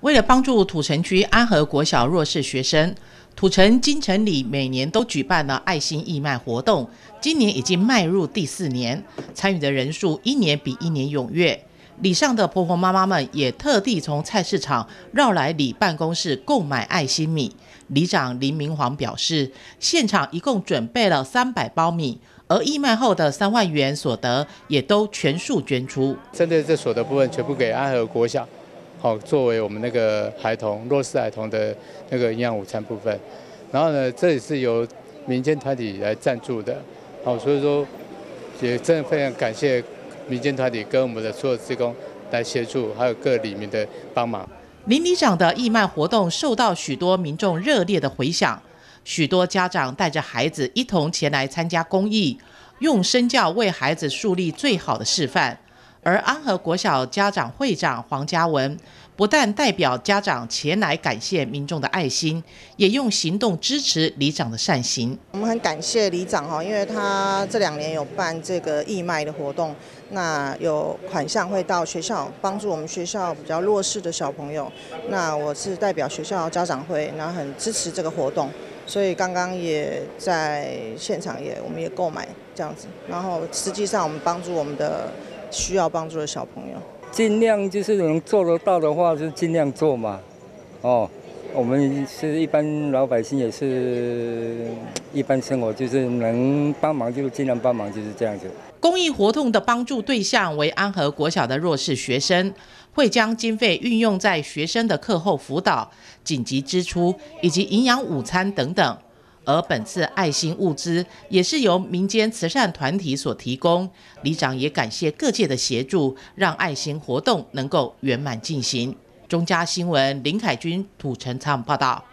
为了帮助土城区安和国小弱势学生，土城金城里每年都举办了爱心义卖活动，今年已经迈入第四年，参与的人数一年比一年踊跃。里上的婆婆妈妈们也特地从菜市场绕来里办公室购买爱心米。里长林明煌表示，现场一共准备了三百包米，而义卖后的三万元所得也都全数捐出。针对这所得部分，全部给安和国小。好，作为我们那个孩童弱势孩童的那个营养午餐部分，然后呢，这也是由民间团体来赞助的，好，所以说也真的非常感谢民间团体跟我们的所有职工来协助，还有各里面的帮忙。林里长的义卖活动受到许多民众热烈的回响，许多家长带着孩子一同前来参加公益，用身教为孩子树立最好的示范。而安和国小家长会长黄嘉文不但代表家长前来感谢民众的爱心，也用行动支持里长的善行。我们很感谢里长哈，因为他这两年有办这个义卖的活动，那有款项会到学校帮助我们学校比较弱势的小朋友。那我是代表学校家长会，然后很支持这个活动，所以刚刚也在现场也我们也购买这样子，然后实际上我们帮助我们的。需要帮助的小朋友，尽量就是能做得到的话，就尽量做嘛。哦，我们是一般老百姓，也是一般生活，就是能帮忙就尽量帮忙，就是这样子。公益活动的帮助对象为安和国小的弱势学生，会将经费运用在学生的课后辅导、紧急支出以及营养午餐等等。而本次爱心物资也是由民间慈善团体所提供，里长也感谢各界的协助，让爱心活动能够圆满进行。中嘉新闻林凯军土城参报道。